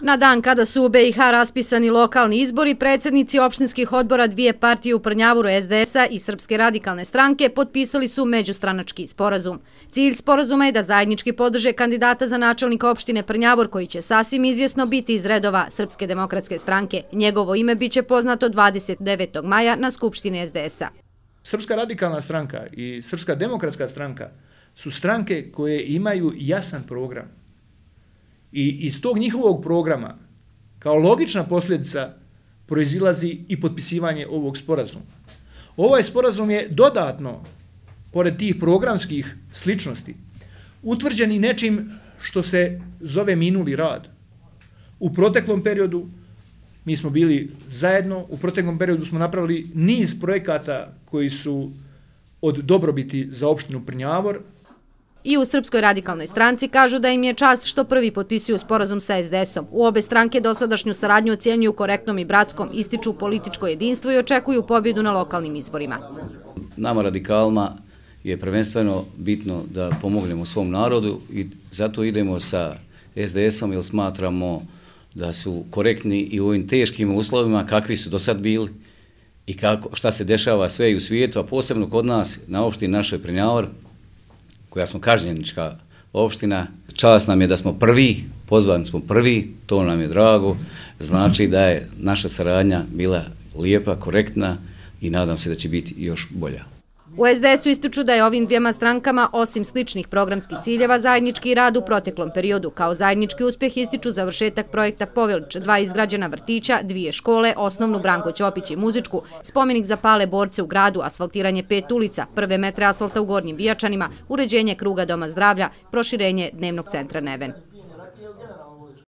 Na dan kada su u BiH raspisani lokalni izbori, predsjednici opštinskih odbora dvije partije u Prnjavuru SDS-a i Srpske radikalne stranke potpisali su međustranački sporazum. Cilj sporazuma je da zajednički podrže kandidata za načelnika opštine Prnjavur koji će sasvim izvjesno biti iz redova Srpske demokratske stranke. Njegovo ime biće poznato 29. maja na Skupštini SDS-a. Srpska radikalna stranka i Srpska demokratska stranka su stranke koje imaju jasan program I iz tog njihovog programa, kao logična posljedica, proizilazi i potpisivanje ovog sporazuma. Ovaj sporazum je dodatno, pored tih programskih sličnosti, utvrđen i nečim što se zove minuli rad. U proteklom periodu mi smo bili zajedno, u proteklom periodu smo napravili niz projekata koji su od dobrobiti za opštinu Prnjavor, I u Srpskoj radikalnoj stranci kažu da im je čast što prvi potpisuju sporazum sa SDS-om. U obe stranke dosadašnju saradnju ocjenjuju korektnom i bratskom, ističu političko jedinstvo i očekuju pobjedu na lokalnim izborima. Nama radikalma je prvenstveno bitno da pomognemo svom narodu i zato idemo sa SDS-om jer smatramo da su korektni i u ovim teškim uslovima kakvi su do sad bili i kako, šta se dešava sve i u svijetu, a posebno kod nas na opštini našoj Prenjavar, koja smo kažnjenička opština. Čast nam je da smo prvi, pozvani smo prvi, to nam je drago. Znači da je naša saradnja bila lijepa, korektna i nadam se da će biti još bolja. U SDS-u ističu da je ovim dvijema strankama, osim sličnih programskih ciljeva, zajednički rad u proteklom periodu. Kao zajednički uspjeh ističu završetak projekta Povelić, dva izgrađena vrtića, dvije škole, osnovnu Branko Ćopić i muzičku, spomenik za pale borce u gradu, asfaltiranje pet ulica, prve metre asfalta u Gornjim Bijačanima, uređenje kruga Doma zdravlja, proširenje dnevnog centra Neven.